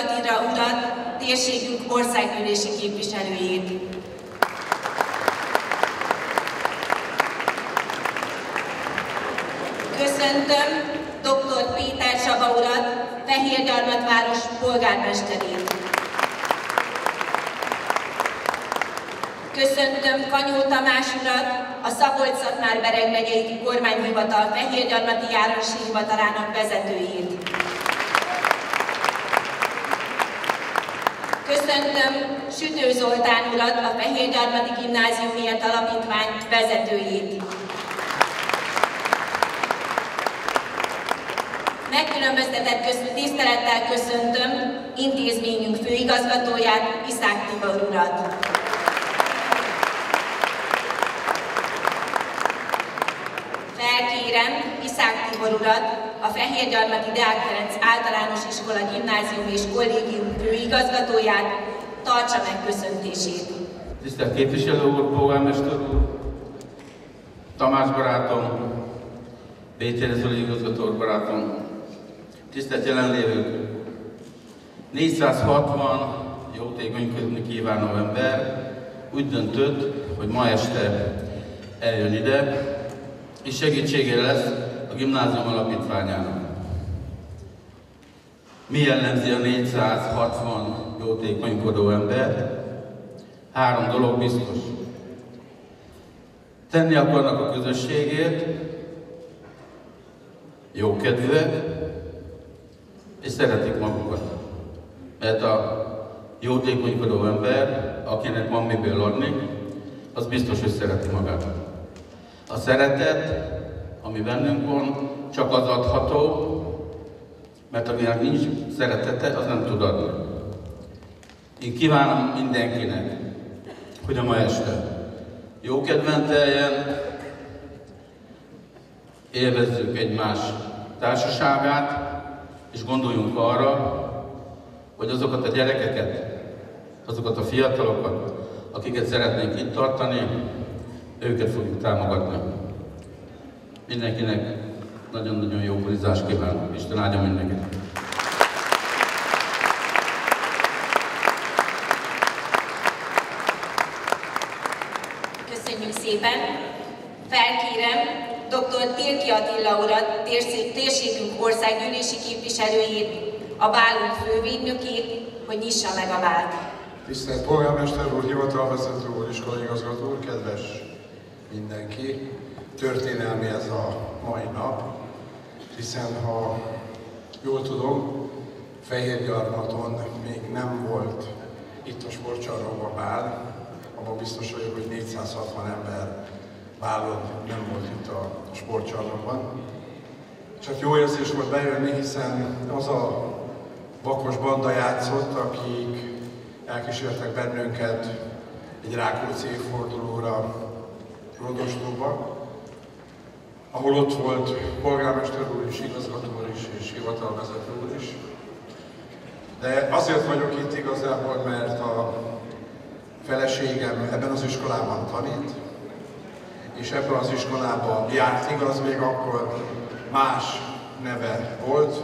Attila urat, térségünk országgyűlési képviselőjét. Köszöntöm dr. Péter Saba urat, Fehérgyarmat város polgármesterét. Köszöntöm Kanyó Tamás urat, a Szabolcs-Szatmár-Bereg megyei kormányhivatal Fehérgyarmati járási hivatalának vezetőjét. Köszöntöm Sütő Zoltán urat, a Fehérgyarmati Gimnáziumért Alapítvány vezetőjét. Megkülönböztetett köz, tisztelettel köszöntöm intézményünk főigazgatóját, Iszák Tibor urat. Felkérem Iszák Tibor urat, a Fehérgyarmati Deák Ferenc általános iskola, gimnázium és kollégium főigazgatóját, tartsa meg köszöntését. Tisztelt képviselő úr, polgármester úr, Tamás barátom, Zoli igazgató barátom, tisztelt jelenlévők, 460 jótékonyködni kívánó ember úgy döntött, hogy ma este eljön ide, és segítsége lesz a gimnázium alapítványának. Mi jellemzi a 460 jótékonykodó ember? Három dolog biztos. Tenni akarnak a közösségért, jókedvűek, és szeretik magukat. Mert a jótékonykodó ember, akinek van miből adni, az biztos, hogy szereti magát. A szeretet, ami bennünk van, csak az adható, mert akinek nincs szeretete, az nem tud adni. Én kívánom mindenkinek, hogy a ma este jó kedven teljen, élvezzük egymás társaságát, és gondoljunk arra, hogy azokat a gyerekeket, azokat a fiatalokat, akiket szeretnénk itt tartani, őket fogjuk támogatni. Mindenkinek nagyon-nagyon jó bulizást kívánok. Isten áldja mindenkit! Köszönjük szépen! Felkérem dr. Tilki Attila urat, térségünk országgyűlési képviselőjét, a bálunk fővédnökét, hogy nyissa meg a vált. Tisztelt polgármester úr, hivatalvezető úr, iskolaigazgató úr, kedves mindenki! Történelmi ez a mai nap, hiszen ha jól tudom, Fehérgyarmaton még nem volt itt a sportcsarnokban bál, abban biztos vagyok, hogy 460 ember bálon nem volt itt a sportcsarnokban. Csak jó érzés volt bejönni, hiszen az a vakos banda játszott, akik elkísértek bennünket egy Rákóczi évfordulóra Rodostóba, ahol ott volt polgármester úr is, igazgató is, és hivatalvezető úr is. De azért vagyok itt igazából, mert a feleségem ebben az iskolában tanít, és ebben az iskolában járt igaz, még akkor más neve volt,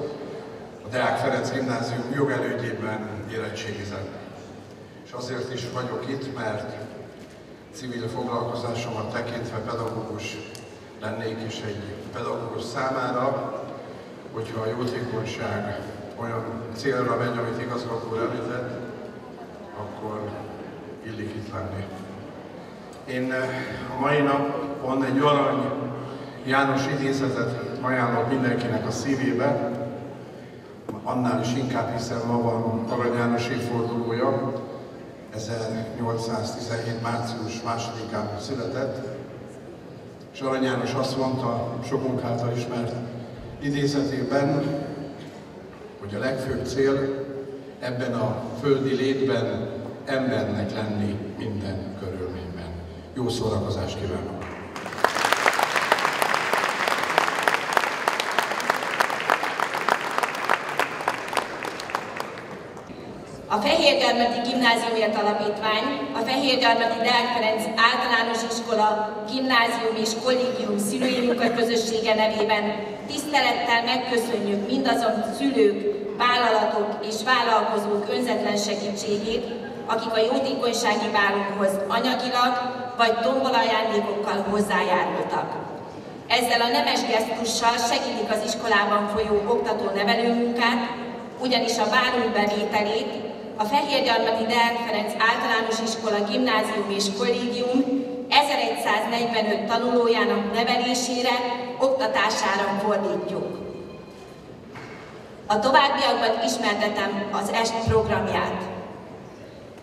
a Deák Ferenc Gimnázium jogelődjében érettségizett. És azért is vagyok itt, mert civil foglalkozásomat tekintve pedagógus lennék is egy pedagógus számára, hogyha a jótékonyság olyan célra megy, amit igazgató említett, akkor illik itt lenni. Én a mai napon egy arany János idézetet ajánlok mindenkinek a szívébe, annál is inkább, hiszen ma van Arany János évfordulója, 1817. március másodikán született, és Arany János azt mondta, sokunk által ismert idézetében, hogy a legfőbb cél ebben a földi létben embernek lenni minden körülményben. Jó szórakozást kívánok! A Fehérgyarmati Gimnáziumért Alapítvány, a Fehérgyarmati Deák Ferenc Általános Iskola, Gimnázium és Kollégium Szülői Munkaközössége nevében tisztelettel megköszönjük mindazon szülők, vállalatok és vállalkozók önzetlen segítségét, akik a jótékonysági bálunkhoz anyagilag vagy tombol ajándékokkal hozzájárultak. Ezzel a nemes gesztussal segítik az iskolában folyó oktató-nevelő munkát, ugyanis a bálunk bevételét a Fehérgyarmati Deák Ferenc Általános Iskola Gimnázium és Kollégium 1145 tanulójának nevelésére, oktatására fordítjuk. A továbbiakban ismertetem az EST programját.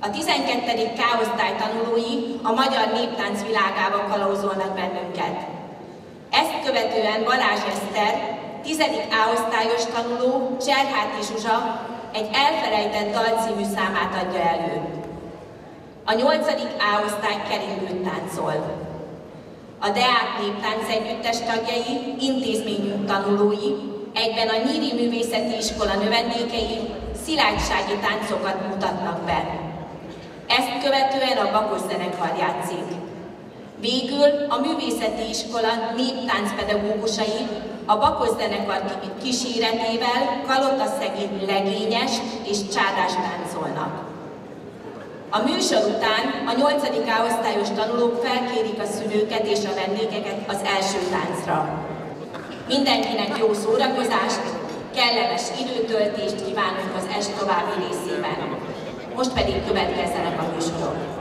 A 12. K-osztály tanulói a magyar néptánc világába kalauzolnak bennünket. Ezt követően Balázs Eszter, 10. A-osztályos tanuló Cserháti Zsuzsa egy elfelejtett dal című számát adja elő. A 8. A-osztály keringőt táncol. A Deák Néptánc Együttes tagjai, intézményünk tanulói, egyben a Nyíri Művészeti Iskola növendékei szilágysági táncokat mutatnak be. Ezt követően a Bakos zenekar játszik. Végül a Művészeti Iskola néptáncpedagógusai a Bakos zenekar kíséretével Kalotaszegény legényes és csádás táncolnak. A műsor után a 8. osztályos tanulók felkérik a szülőket és a vendégeket az első táncra. Mindenkinek jó szórakozást, kellemes időtöltést kívánunk az est további részében. Most pedig következzenek a műsorok.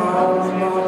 Amen.